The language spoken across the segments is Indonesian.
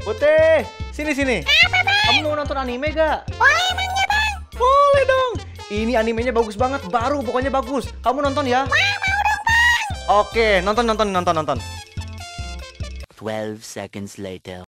Putih, sini sini. Kamu mau nonton anime gak? Boleh emangnya bang? Boleh dong. Ini animenya bagus banget, baru pokoknya bagus. Kamu nonton ya? Mau, mau dong bang. Oke, nonton nonton nonton nonton. 12 seconds later.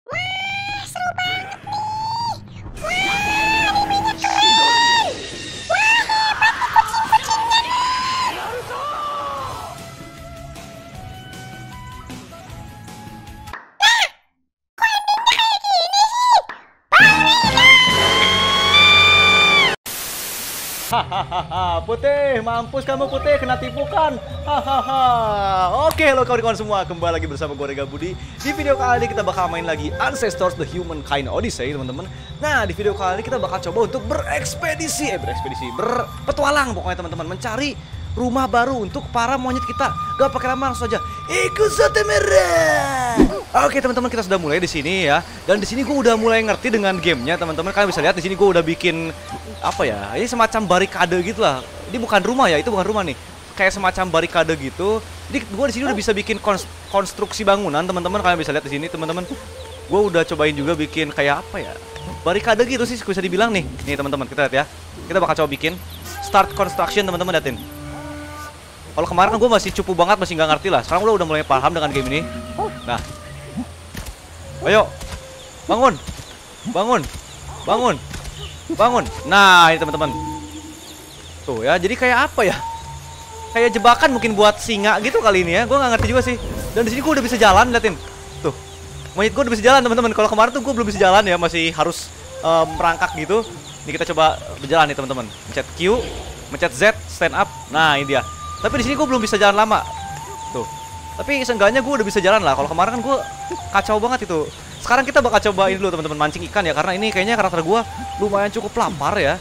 Hahaha, putih, mampus kamu putih, kena tipu kan? Hahaha. Oke, lo kawan-kawan semua, kembali lagi bersama gue Rega Budi. Di video kali ini kita bakal main lagi Ancestors The Humankind Odyssey, teman-teman. Nah, di video kali ini kita bakal coba untuk berekspedisi, eh berekspedisi, berpetualang pokoknya teman-teman, mencari rumah baru untuk para monyet kita. Gak pakai lama langsung aja. Ikut sate merah. Oke teman-teman kita sudah mulai di sini ya. Dan di sini gue udah mulai ngerti dengan gamenya teman-teman. Kalian bisa lihat di sini gue udah bikin apa ya? Ini semacam barikade gitu lah. Ini bukan rumah ya, itu bukan rumah nih. Kayak semacam barikade gitu. Jadi gue di sini udah bisa bikin konstruksi bangunan teman-teman. Kalian bisa lihat di sini teman-teman. Gue udah cobain juga bikin kayak apa ya? Barikade gitu sih bisa dibilang nih. Nih teman-teman kita lihat ya. Kita bakal coba bikin start construction teman-teman liatin. Kalau kemarin kan gue masih cupu banget, masih nggak ngerti lah. Sekarang gue udah mulai paham dengan game ini. Nah, ayo, bangun, bangun, bangun, bangun. Nah, ini teman-teman. Tuh ya, jadi kayak apa ya? Kayak jebakan mungkin buat singa gitu kali ini ya. Gue nggak ngerti juga sih. Dan di sini gue udah bisa jalan, liatin. Tuh, monyet gue udah bisa jalan teman-teman. Kalau kemarin tuh gue belum bisa jalan ya, masih harus um, merangkak gitu. Ini kita coba berjalan nih teman-teman. Mencet Q, mencet Z, stand up. Nah, ini dia. Tapi di sini gue belum bisa jalan lama. Tuh. Tapi seenggaknya gue udah bisa jalan lah. Kalau kemarin kan gue kacau banget itu. Sekarang kita bakal coba ini dulu teman-teman mancing ikan ya karena ini kayaknya karakter gue lumayan cukup lapar ya.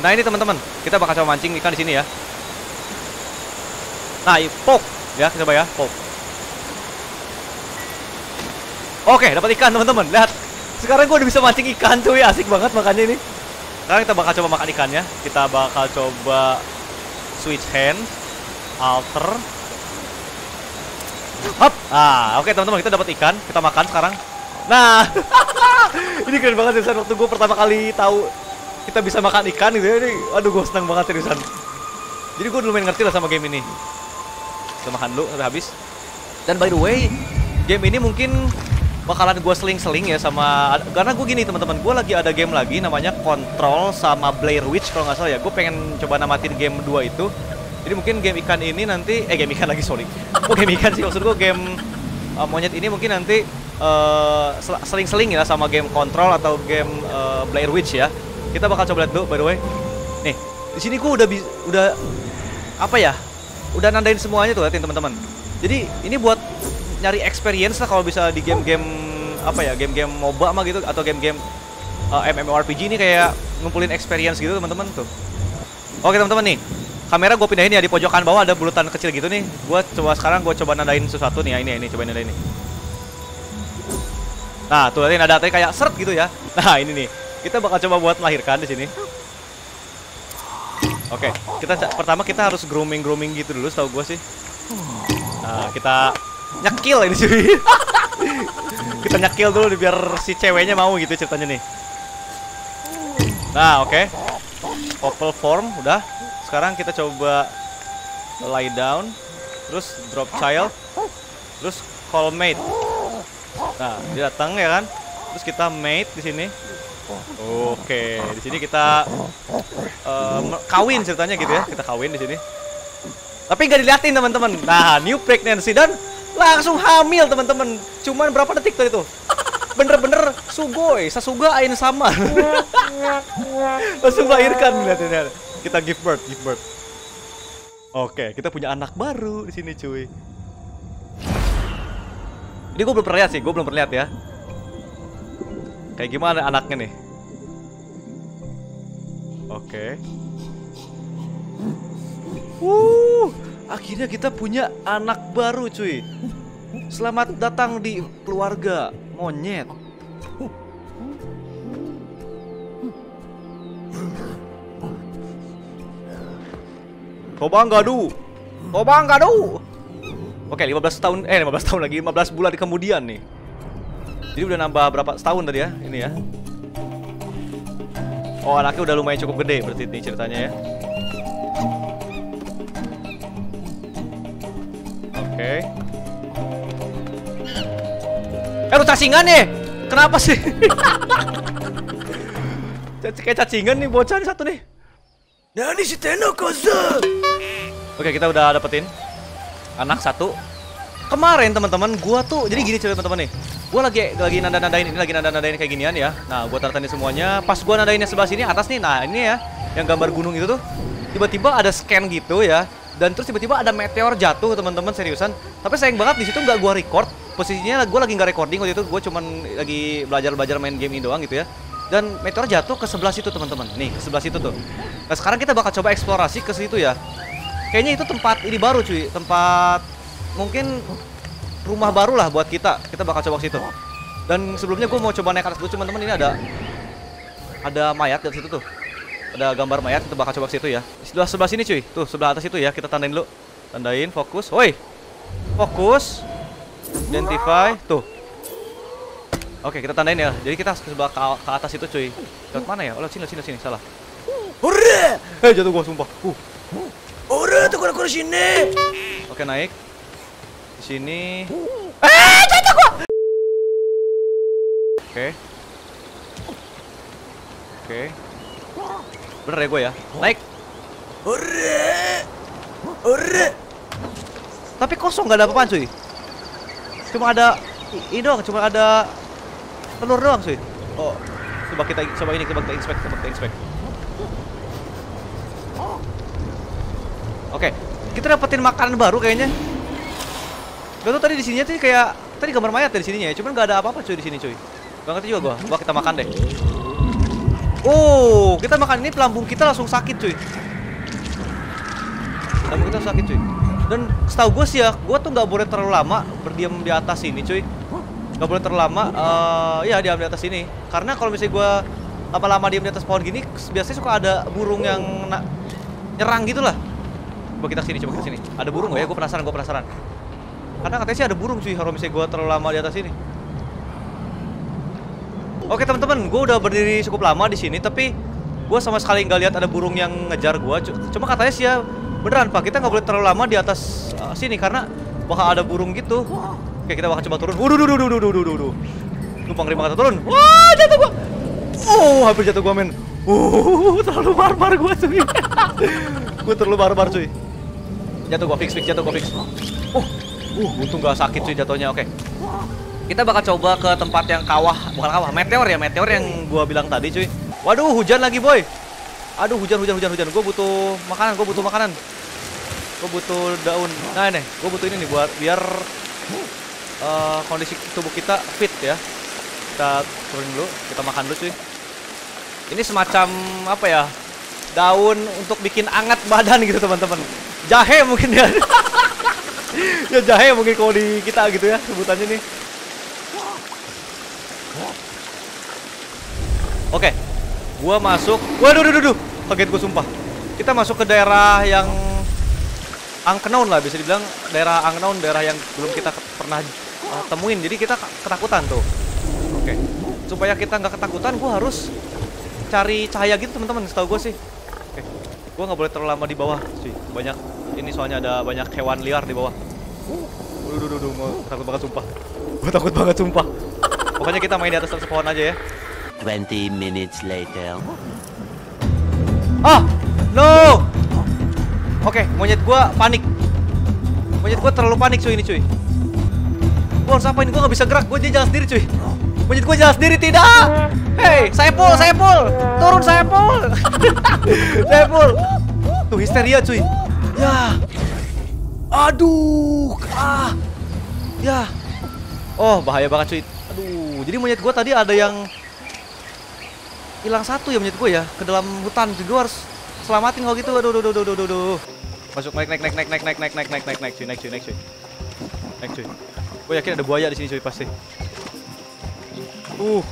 Nah ini teman-teman, kita bakal coba mancing ikan di sini ya. Nah, pok ya, kita coba ya. Oke, dapat ikan teman-teman. Lihat, sekarang gue udah bisa mancing ikan cuy, asik banget makanya ini. Sekarang kita bakal coba makan ikannya. Kita bakal coba switch hand, alter. Hop. Ah, oke teman-teman, kita dapat ikan. Kita makan sekarang. Nah, ini keren banget seriusan waktu gue pertama kali tahu kita bisa makan ikan gitu ya. Ini, aduh gue senang banget seriusan. Jadi gue lumayan ngerti lah sama game ini. Kita makan sampai habis. Dan by the way, game ini mungkin bakalan gue seling-seling ya sama karena gue gini teman-teman gue lagi ada game lagi namanya Control sama Blair Witch kalau nggak salah ya. Gue pengen coba namatin game dua itu. Jadi mungkin game ikan ini nanti eh game ikan lagi sorry. Oh game ikan sih maksud gue game uh, monyet ini mungkin nanti uh, seling-seling ya sama game Control atau game uh, Blair Witch ya. Kita bakal coba lihat dulu by the way. Nih di sini gue udah udah apa ya udah nandain semuanya tuh liatin teman-teman. Jadi ini buat nyari experience lah kalau bisa di game-game apa ya game-game MOBA mah gitu atau game-game uh, MMORPG ini kayak ngumpulin experience gitu teman-teman tuh. Oke teman-teman nih. Kamera gue pindahin ya di pojokan bawah ada bulutan kecil gitu nih. Gue coba sekarang gue coba nandain sesuatu nih ya ini ini coba nandain ini nah tuh liatin ada tadi kayak seret gitu ya. Nah ini nih. Kita bakal coba buat melahirkan di sini oke kita pertama kita harus grooming grooming gitu dulu setahu gue sih. Nah kita nyekil ini cuy kita nyekil dulu biar si ceweknya mau gitu ceritanya nih. Nah oke. Okay. form udah. Sekarang kita coba lie down terus drop child terus call mate. Nah dia datang ya kan? Terus kita mate di sini oke di sini kita uh, kawin ceritanya gitu ya. Kita kawin di sini. Tapi nggak diliatin teman-teman. Nah new pregnancy dan langsung hamil teman-teman. Cuman berapa detik tuh itu? Bener-bener sugoi sasuga ain sama. Langsung melahirkan lihat ini kita give birth give birth. Oke kita punya anak baru di sini cuy. Ini gue belum pernah lihat sih gue belum pernah lihat ya kayak gimana anaknya nih? Oke. Uh Akhirnya kita punya anak baru cuy. Selamat datang di keluarga monyet. Tobang gadu Tobang gadu Oke 15 tahun Eh 15 tahun lagi 15 bulan kemudian nih Jadi udah nambah berapa setahun tadi ya Ini ya? Oh anaknya udah lumayan cukup gede berarti ini ceritanya ya. Oke. Eh lu cacingan nih? Kenapa sih? Kayak cacingan nih bocah nih satu nih. Nani si Teno koza? Oke kita udah dapetin Anak satu. Kemarin teman-teman gua tuh Jadi gini cerita teman-teman nih Gua lagi lagi nanda-nandain ini lagi nanda-nandain kayak ginian ya. Nah gua tanda semuanya. Pas gua nandainnya sebelah sini atas nih. Nah ini ya Yang gambar gunung itu tuh. Tiba-tiba ada scan gitu ya. Dan terus tiba-tiba ada meteor jatuh teman-teman seriusan. Tapi sayang banget di situ nggak gua record. Posisinya gua lagi nggak recording waktu itu. Gua cuman lagi belajar-belajar main game ini doang gitu ya. Dan meteor jatuh ke sebelah situ teman-teman. Nih ke sebelah situ tuh. Nah sekarang kita bakal coba eksplorasi ke situ ya. Kayaknya itu tempat ini baru cuy. Tempat mungkin rumah baru lah buat kita kita bakal coba ke situ dan sebelumnya gue mau coba naik atas dulu teman-teman ini ada ada mayat di situ tuh ada gambar mayat kita bakal coba ke situ ya sebelah sebelah sini cuy tuh sebelah atas itu ya kita tandain dulu tandain fokus woi fokus identify tuh Oke, kita tandain ya. Jadi kita harus ke sebelah ke, ke atas itu, cuy. Lewat mana ya? Oh, lewat sini, sini, sini. Salah. Hore! Eh, jatuh gua sumpah. Uh. Hore, tuh kura-kura sini. Oke, naik. Sini. Eh, jatuh gua. Oke. Oke. Bener ya gue ya. Naik. Hore! Hore! Tapi kosong gak ada apa-apaan, cuy. Cuma ada ini doang, cuma ada telur doang sih. Oh, coba kita coba ini coba kita inspect, coba kita inspect. Oke, kita dapetin makanan baru kayaknya. Gak tau tadi di sini tuh kayak tadi gambar mayat dari sininya ya, cuman gak ada apa-apa cuy di sini cuy. Gak ngerti juga gua. Gua kita makan deh. Oh, kita makan ini pelambung kita langsung sakit cuy. Pelambung kita sakit cuy. Dan setahu gue sih ya, gue tuh nggak boleh terlalu lama berdiam di atas ini cuy nggak boleh terlalu lama uh, ya diam di atas sini karena kalau misalnya gue lama-lama diam di atas pohon gini biasanya suka ada burung yang nyerang gitu lah coba kita sini coba kita sini ada burung gak ya gue penasaran gue penasaran karena katanya sih ada burung cuy kalau misalnya gue terlalu lama di atas sini oke teman-teman gue udah berdiri cukup lama di sini tapi gue sama sekali nggak lihat ada burung yang ngejar gue cuma katanya sih ya beneran pak kita nggak boleh terlalu lama di atas uh, sini karena bakal ada burung gitu Oke, kita bakal coba turun. Waduh, duh, duh, duh, duh, duh, duh, duh. Numpang rima kata turun. Wah, jatuh gua. Oh, hampir jatuh gua, men. Uh, terlalu barbar gua cuy. gua terlalu barbar cuy. Jatuh gua fix, fix, jatuh gua fix. Oh, uh, untung gak sakit cuy jatuhnya. Oke. Kita bakal coba ke tempat yang kawah, bukan kawah, meteor ya, meteor yang gua bilang tadi cuy. Waduh, hujan lagi, boy. Aduh, hujan, hujan, hujan, hujan. Gua butuh makanan, gua butuh makanan. Gua butuh daun. Nah, nih, gua butuh ini nih buat biar uh, kondisi tubuh kita fit ya kita turun dulu kita makan dulu cuy ini semacam apa ya daun untuk bikin anget badan gitu teman-teman jahe mungkin ya ya jahe mungkin kalau di kita gitu ya sebutannya nih oke gua masuk waduh duh, duh, kaget gua sumpah kita masuk ke daerah yang unknown lah bisa dibilang daerah unknown daerah yang belum kita pernah uh, temuin jadi kita ketakutan tuh oke okay. supaya kita nggak ketakutan gue harus cari cahaya gitu teman-teman setahu gue sih oke okay. gue nggak boleh terlalu lama di bawah sih banyak ini soalnya ada banyak hewan liar di bawah Duh, duh, duh, gue takut banget sumpah gue takut banget sumpah pokoknya kita main di atas atas pohon aja ya 20 minutes later ah no oke okay, monyet gue panik monyet gue terlalu panik cuy ini cuy Gue harus apa ini? Gue gak bisa gerak. Gue jalan sendiri cuy. Monyet gue jalan sendiri tidak. Hei, saya pul, saya pul. Turun saya pul. saya pul. Tuh histeria cuy. Ya. Aduh. Ah. Ya. Oh bahaya banget cuy. Aduh. Jadi monyet gue tadi ada yang hilang satu ya monyet gue ya ke dalam hutan. Jadi harus selamatin kalau gitu. Aduh, aduh, aduh, aduh, aduh. Masuk naik naik naik naik naik naik naik naik naik naik naik cuy naik cuy naik cuy. Naik cuy. Gue yakin ada buaya di sini cuy pasti. Uh.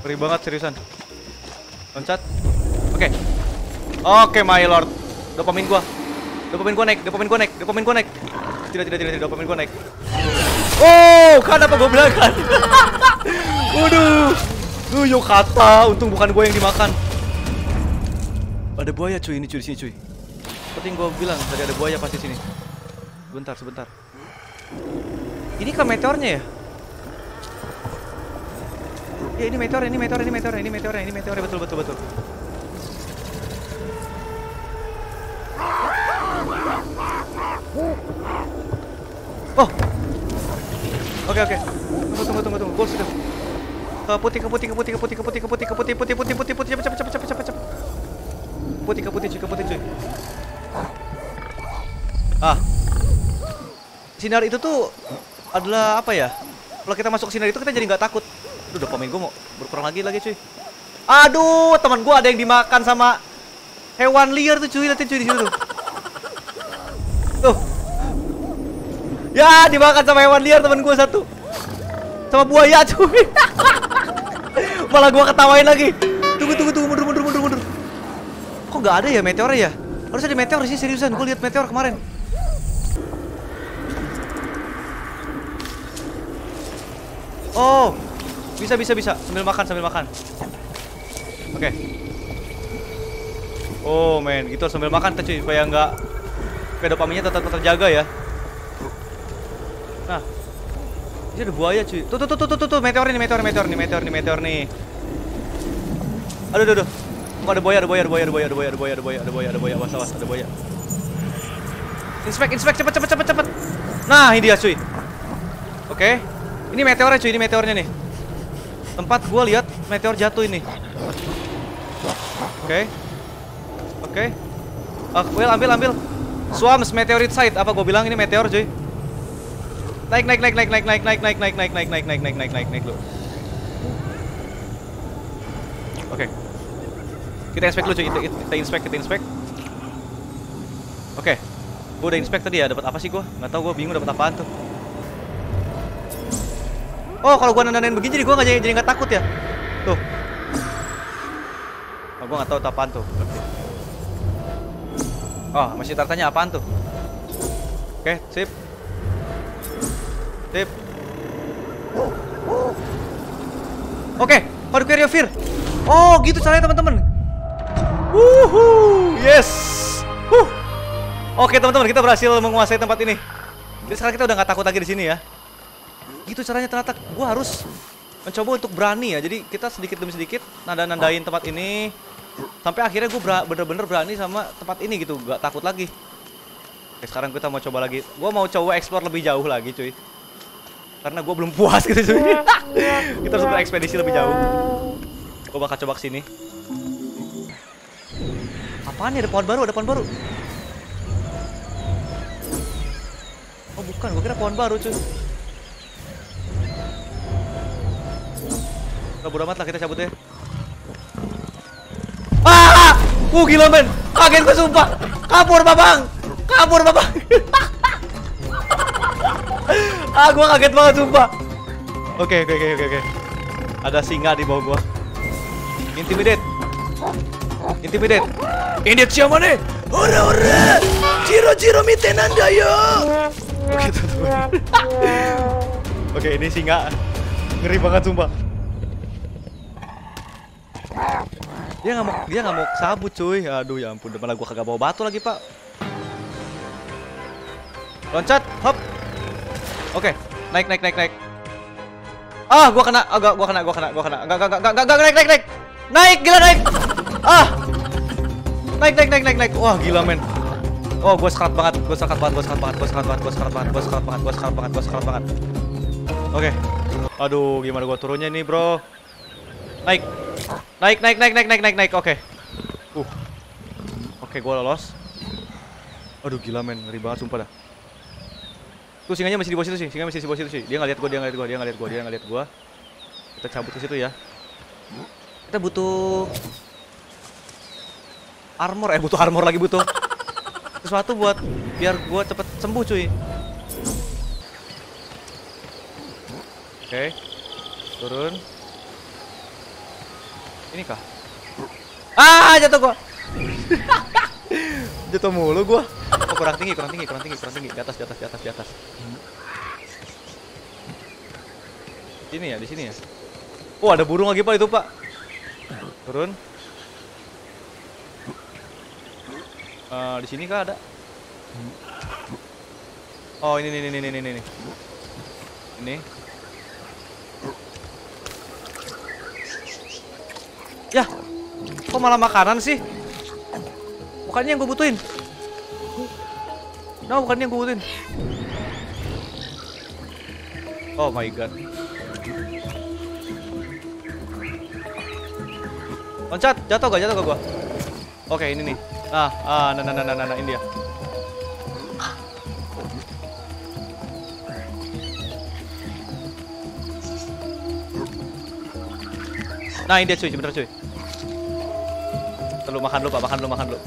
Ngeri banget seriusan. Loncat. Oke. Oke, my lord. Dopamin gua. Dopamin gua naik, dopamin gua naik, dopamin gua naik. Tidak, tidak, tidak, tidak, dopamin gua naik. Oh, kan apa gua bilang kan? Waduh. Uh, Yokata, untung bukan gua yang dimakan. Ada buaya cuy ini cuy di sini cuy. Seperti yang gua bilang tadi ada buaya pasti sini. Sebentar, sebentar. Ini kan meteornya ya? Ya ini meteor, ini meteor, ini meteor, ini meteor, ini meteor, betul betul betul. Oh. Oke oke. Tunggu tunggu tunggu tunggu. Gol sudah. Ke putih ke putih ke putih ke putih ke putih ke putih ke putih putih putih putih putih cepet cepet cepet cepet cepet. Putih ke putih cuy ke putih cuy. Ah. Sinar itu tuh adalah apa ya? Kalau kita masuk sinar itu kita jadi nggak takut. Aduh, dopamin gue mau berkurang lagi lagi cuy. Aduh, teman gue ada yang dimakan sama hewan liar tuh cuy, liatin cuy di situ tuh. Tuh. Ya, dimakan sama hewan liar teman gue satu. Sama buaya cuy. Malah gua ketawain lagi. Tunggu tunggu tunggu mundur mundur mundur mundur. Kok nggak ada ya meteor ya? Harus ada meteor sih seriusan. Gue lihat meteor kemarin. Oh, bisa bisa bisa sambil makan sambil makan. Oke. Oh men, gitu sambil makan tuh cuy supaya nggak supaya dopaminnya tetap terjaga ya. Nah, ini ada buaya cuy. Tuh tuh tuh tuh tuh tuh, meteor ini meteor meteor nih meteor nih meteor nih. Aduh aduh aduh. Oh, ada buaya ada buaya ada buaya ada buaya ada buaya ada buaya ada buaya ada buaya ada buaya awas awas ada buaya. Inspect inspect cepet cepet cepet cepet. Nah ini dia cuy. Oke. Ini meteornya cuy ini meteornya nih. Tempat gua lihat meteor jatuh ini. Oke. Oke. Ah, well ambil ambil. Swarms meteorite site apa gua bilang ini meteor cuy. Naik naik naik naik naik naik naik naik naik naik naik naik naik naik naik naik naik lu. Oke. Kita inspect dulu cuy, kita, inspect, kita inspect. Oke. Gua udah inspect tadi ya, dapat apa sih gua? Nggak tahu gua bingung dapat apaan tuh. Oh, kalau gua nandain begini jadi gua nggak jadi nggak takut ya. Tuh. Oh, gua nggak tahu apaan tuh. Oh, masih tartanya apaan tuh? Oke, sip. Sip. Oke, kode carrier fear. Oh, gitu caranya teman-teman. Wuhu, yes. Huh. Oke teman-teman, kita berhasil menguasai tempat ini. Jadi sekarang kita udah nggak takut lagi di sini ya. Gitu caranya ternyata gue harus mencoba untuk berani ya. Jadi kita sedikit demi sedikit nanda-nandain tempat ini sampai akhirnya gue bener-bener berani sama tempat ini gitu, gak takut lagi. Oke, sekarang kita mau coba lagi. Gue mau coba explore lebih jauh lagi, cuy. Karena gue belum puas gitu, cuy. kita harus berekspedisi lebih jauh. Gue bakal coba ke sini. Apaan nih? Ada pohon baru, ada pohon baru. Oh bukan, gue kira pohon baru cuy. Gak bodo amat lah kita cabut ya. Uh gila men, kaget gue sumpah. Kabur babang, kabur babang. ah gue kaget banget sumpah. Oke oke oke oke oke. Ada singa di bawah gue. Intimidate. Intimidate. Ini siapa nih? Ora ora. Ciro ciro mite nanda yo. Oke. Oke ini singa ngeri banget sumpah. Dia nggak mau dia nggak mau sabut cuy. Aduh ya ampun, malah gua kagak bawa batu lagi pak. Loncat, hop. Oke, naik naik naik naik. Ah, gua kena, agak gua kena, gua kena, gua kena. Enggak enggak enggak enggak naik naik naik. Naik gila naik. Ah. Naik naik naik naik naik. Wah, gila men. Oh, gue sekarat banget, gue sekarat banget, gue sekarat banget, gue sekarat banget, gue sekarat banget, gue sekarat banget, gue sekarat banget, gue sekarat banget. Oke. Aduh, gimana gue turunnya nih, bro? Naik. Naik, naik, naik, naik, naik, naik, naik. Oke. Uh. Oke, gue lolos. Aduh, gila men, ngeri banget sumpah dah. Tuh singanya masih di bawah situ sih, singa masih di bawah situ sih. Dia nggak lihat gue, dia nggak lihat gue, dia nggak lihat gue, dia nggak lihat gue. Kita cabut ke situ ya. Kita butuh armor, eh butuh armor lagi butuh. sesuatu buat biar gua cepet sembuh cuy. Oke. Turun. Ini kah? Ah, jatuh gua. jatuh mulu gua. Oh, kurang tinggi, kurang tinggi, kurang tinggi, kurang tinggi. Di atas, di atas, di atas, di atas. Ini ya, di sini ya. Oh, ada burung lagi Pak itu, Pak. Turun. Eh, di sini kah ada? Oh, ini ini ini nih, ini. Ini. Ya, kok malah makanan sih? Bukannya yang gue butuhin. No, bukannya yang gue butuhin. Oh my god. Loncat, jatuh gak? Jatuh gak gua? Oke, ini nih. Ah, ah, nah, nah, nah, nah, nah, nah, ini dia. Nah, ini dia cuy, bener cuy. Terlalu makan dulu, Pak, makan dulu, makan dulu.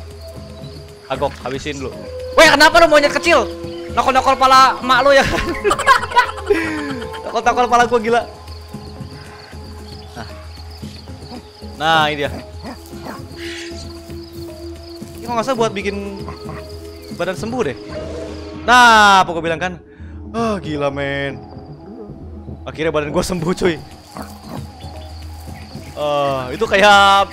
Agok, habisin dulu. Weh, kenapa lu monyet kecil? Nokol-nokol pala emak lu ya. Nokol-nokol pala gua gila. Nah. Nah, ini dia. Ini nggak salah buat bikin badan sembuh deh. Nah, apa gua bilang kan? Ah, gila men. Akhirnya badan gua sembuh cuy. Eh, itu kayak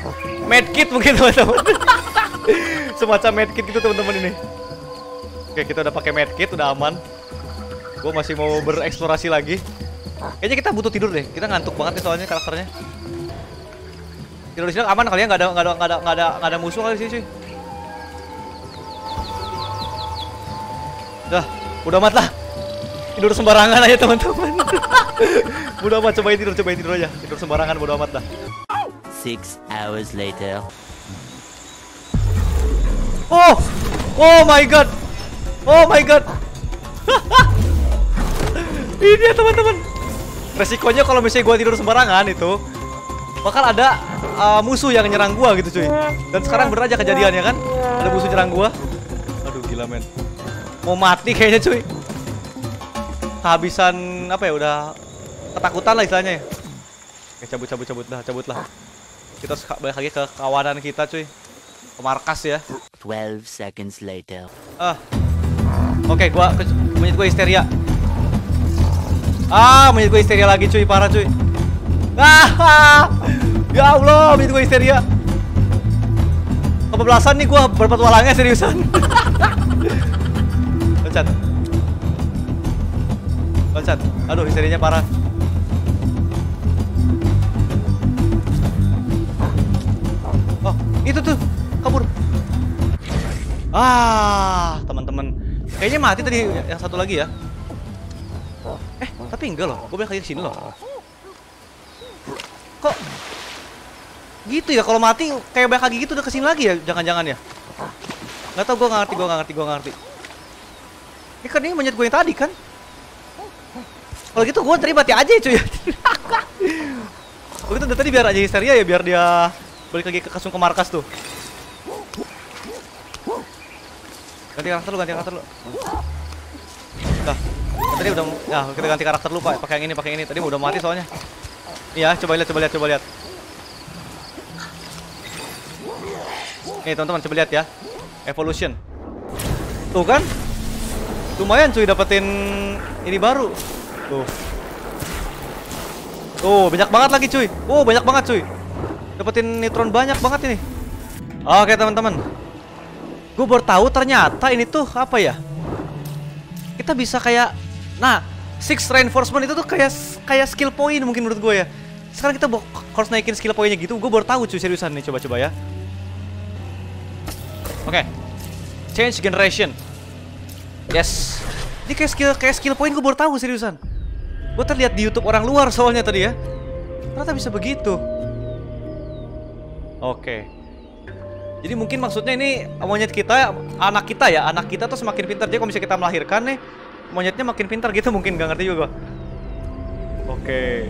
medkit mungkin teman-teman. Semacam medkit gitu teman-teman ini. Oke, kita udah pakai medkit, udah aman. Gue masih mau bereksplorasi lagi. Kayaknya kita butuh tidur deh. Kita ngantuk banget nih soalnya karakternya. Tidur di sini aman ya, nggak ada nggak ada nggak ada nggak ada ada musuh kali sini cuy. Dah, udah amat lah. Tidur sembarangan aja teman-teman. udah amat cobain tidur, cobain tidur aja. Tidur sembarangan udah amat dah. Six hours later. Oh, oh my god, oh my god. Ini dia teman-teman. Resikonya kalau misalnya gua tidur sembarangan itu bakal ada uh, musuh yang nyerang gua gitu cuy. Dan sekarang bener aja kejadian ya kan? Ada musuh nyerang gua. Aduh gila men. Mau mati kayaknya cuy. Kehabisan apa ya udah ketakutan lah istilahnya ya. Oke cabut cabut cabut lah cabut lah. Kita harus balik lagi ke kawanan kita cuy. Ke markas ya. Twelve seconds later. Ah. Oke, gua ke- monyet gua histeria. Ah, monyet gua histeria lagi cuy, parah cuy. Ah, ya Allah, monyet gua histeria. Kebablasan nih gua berpetualangnya seriusan. Loncat. Loncat. Aduh, histerianya parah. Itu tuh kabur. Ah, teman-teman. Kayaknya mati tadi yang satu lagi ya. Eh, tapi enggak loh. Gue balik lagi ke sini loh. Kok gitu ya? Kalau mati kayak balik lagi gitu udah ke sini lagi ya? Jangan-jangan ya? Nggak tau, gue nggak ngerti, gue nggak ngerti, gue nggak ngerti. Ini kan ini monyet gue yang tadi kan? Kalau gitu gue tadi mati aja ya cuy. Gue gitu dari tadi biar aja histeria ya, biar dia balik lagi ke kasung ke markas tuh. Ganti karakter lu, ganti karakter lu. Dah. Tadi udah ya kita ganti karakter lu, Pak. Pakai yang ini, pakai yang ini. Tadi udah mati soalnya. Iya, coba lihat, coba lihat, coba lihat. Nih, teman-teman coba lihat ya. Evolution. Tuh kan? Lumayan cuy dapetin ini baru. Tuh. Tuh, banyak banget lagi cuy. Oh, banyak banget cuy. Dapetin neutron banyak banget ini. Oke, teman-teman. Gue baru tahu ternyata ini tuh apa ya? Kita bisa kayak nah, six reinforcement itu tuh kayak kayak skill point mungkin menurut gue ya. Sekarang kita harus naikin skill poinnya gitu. Gue baru tahu cuy seriusan nih coba-coba ya. Oke. Change generation. Yes. Ini kayak skill kayak skill point gue baru tahu seriusan. Gue terlihat di YouTube orang luar soalnya tadi ya. Ternyata bisa begitu. Oke. Jadi mungkin maksudnya ini monyet kita, anak kita ya, anak kita tuh semakin pintar. Jadi kalau bisa kita melahirkan nih, monyetnya makin pintar gitu mungkin, gak ngerti juga. Oke.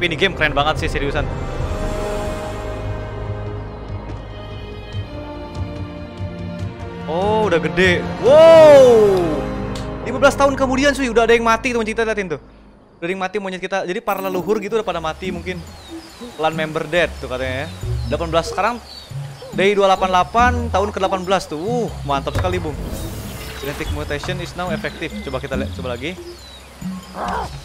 Tapi ini game keren banget sih, seriusan. Oh, udah gede. Wow! 15 tahun kemudian sih udah ada yang mati teman kita liatin tuh. Udah mati monyet kita. Jadi para leluhur gitu udah pada mati mungkin. Clan member dead tuh katanya ya. 18 sekarang dari 288 tahun ke-18 tuh. Uh, mantap sekali, Bung. Genetic mutation is now effective. Coba kita lihat coba lagi.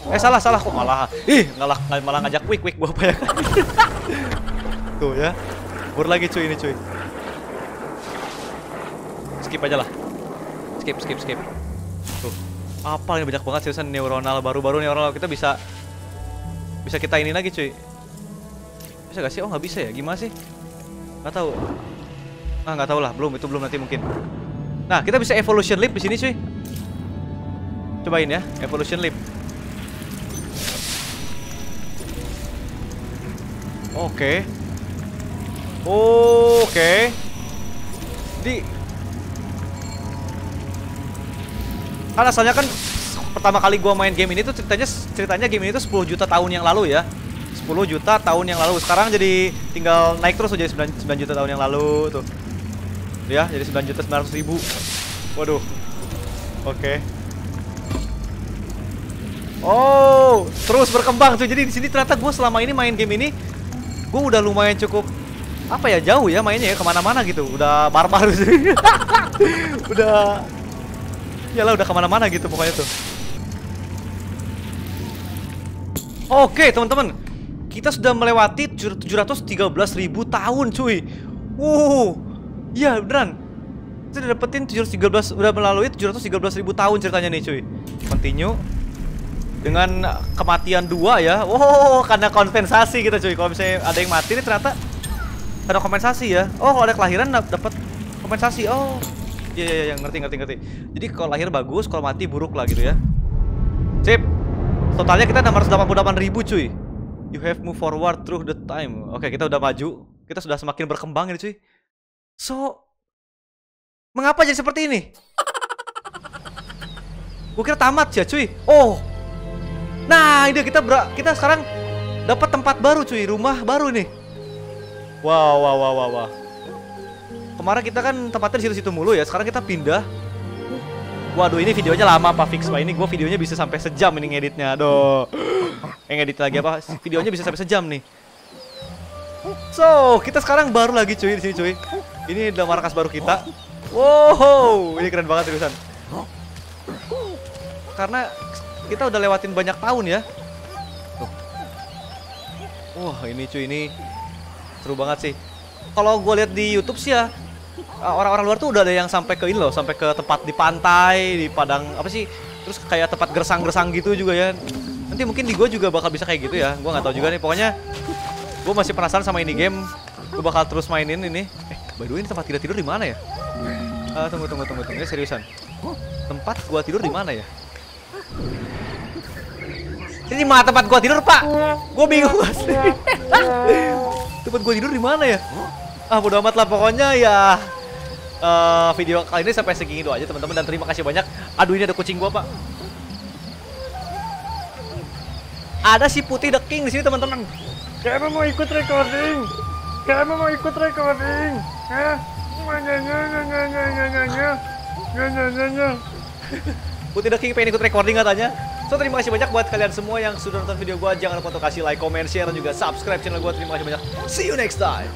Eh salah salah kok malah. Ih, ngalah malah ngajak quick quick gua apa ya. tuh ya. Bur lagi cuy ini cuy. Skip aja lah. Skip skip skip. Tuh. Apa ini banyak banget seriusan neuronal baru-baru neuronal kita bisa bisa kita ini lagi cuy. Bisa gak sih? Oh nggak bisa ya? Gimana sih? Nggak tahu. Ah nggak tahu lah. Belum itu belum nanti mungkin. Nah kita bisa evolution leap di sini cuy. Cobain ya, evolution leap. Oke. Oke. Di Kan asalnya kan pertama kali gua main game ini tuh ceritanya ceritanya game ini tuh 10 juta tahun yang lalu ya. 10 juta tahun yang lalu. Sekarang jadi tinggal naik terus aja 9, 9 juta tahun yang lalu tuh. Ya, jadi 9 juta 900 ribu. Waduh. Oke. Oh, terus berkembang tuh. Jadi di sini ternyata gue selama ini main game ini, gue udah lumayan cukup apa ya jauh ya mainnya ya ke mana-mana gitu. Udah barbar sih. udah, ya lah udah ke mana-mana gitu pokoknya tuh. Oke teman-teman, kita sudah melewati 713 ribu tahun cuy. Wow, iya beneran. Kita udah dapetin 713, udah melalui 713 ribu tahun ceritanya nih cuy. Continue dengan kematian dua ya. Wow, karena kompensasi kita cuy. Kalau misalnya ada yang mati ini ternyata ada kompensasi ya. Oh, kalau ada kelahiran dapat kompensasi. Oh, iya iya iya ngerti ngerti ngerti. Jadi kalau lahir bagus, kalau mati buruk lah gitu ya. Sip. Totalnya kita 688 ribu cuy. You have move forward through the time. Oke, kita udah maju. Kita sudah semakin berkembang ini cuy. So, mengapa jadi seperti ini? Gue kira tamat ya cuy. Oh, Nah, ini kita kita sekarang dapat tempat baru cuy, rumah baru nih. Wow, wow, wow, wow, wow. Kemarin kita kan tempatnya di situ-situ mulu ya. Sekarang kita pindah. Waduh, ini videonya lama apa fix pak? Ini gue videonya bisa sampai sejam ini ngeditnya. Aduh. Eh ngedit lagi apa? Videonya bisa sampai sejam nih. So, kita sekarang baru lagi cuy di sini cuy. Ini udah markas baru kita. Wow, ini keren banget terusan. Karena kita udah lewatin banyak tahun ya. Wah ini cuy ini seru banget sih. Kalau gue lihat di YouTube sih ya orang-orang luar tuh udah ada yang sampai ke ini loh, sampai ke tempat di pantai, di padang apa sih? Terus kayak tempat gersang-gersang gitu juga ya. Nanti mungkin di gue juga bakal bisa kayak gitu ya. Gue nggak tahu juga nih. Pokoknya gue masih penasaran sama ini game. Gue bakal terus mainin ini. Eh, by the way ini tempat tidur tidur di mana ya? Uh, tunggu tunggu tunggu tunggu. Ini seriusan. Tempat gua tidur di mana ya? Ini mah tempat gua tidur, Pak. Gua bingung asli. tempat gua tidur di mana ya? ah bodo amat lah pokoknya ya uh, video kali ini sampai segini doa aja teman-teman dan terima kasih banyak. Aduh ini ada kucing gua pak. Ada si putih the king di sini teman-teman. Kamu mau ikut recording. Kamu mau ikut recording. Hah? Putih The King pengen ikut recording katanya. So terima kasih banyak buat kalian semua yang sudah nonton video gue Jangan lupa untuk kasih like, comment, share, dan juga subscribe channel gue Terima kasih banyak. See you next time.